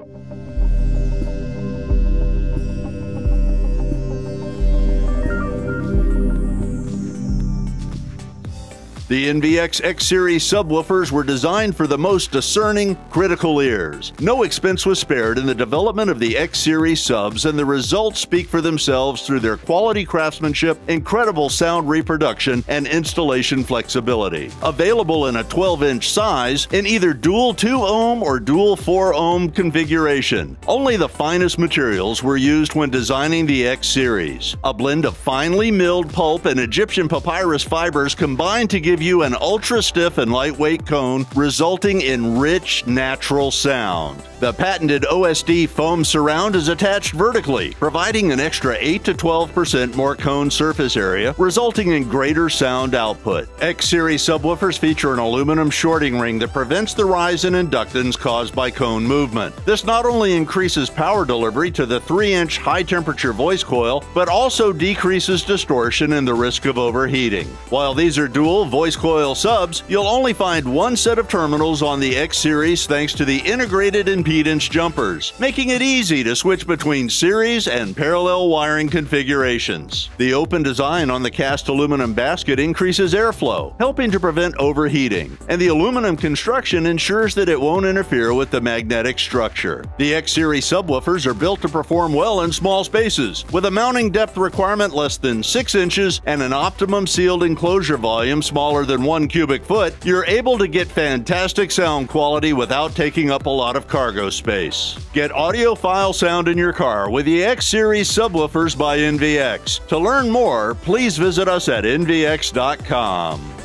Thank you. The NVX X Series subwoofers were designed for the most discerning, critical ears. No expense was spared in the development of the X Series subs, and the results speak for themselves through their quality craftsmanship, incredible sound reproduction, and installation flexibility. Available in a 12 inch size in either dual 2 ohm or dual 4 ohm configuration. Only the finest materials were used when designing the X Series. A blend of finely milled pulp and Egyptian papyrus fibers combined to give give you an ultra stiff and lightweight cone, resulting in rich, natural sound. The patented OSD foam surround is attached vertically, providing an extra 8 to 12% more cone surface area, resulting in greater sound output. X Series subwoofers feature an aluminum shorting ring that prevents the rise in inductance caused by cone movement. This not only increases power delivery to the 3 inch high temperature voice coil, but also decreases distortion and the risk of overheating. While these are dual voice coil subs, you'll only find one set of terminals on the X Series thanks to the integrated impedance jumpers, making it easy to switch between series and parallel wiring configurations. The open design on the cast aluminum basket increases airflow, helping to prevent overheating, and the aluminum construction ensures that it won't interfere with the magnetic structure. The X-Series subwoofers are built to perform well in small spaces, with a mounting depth requirement less than 6 inches and an optimum sealed enclosure volume smaller than 1 cubic foot, you're able to get fantastic sound quality without taking up a lot of cargo space. Get audiophile sound in your car with the X Series subwoofers by NVX. To learn more, please visit us at nvx.com.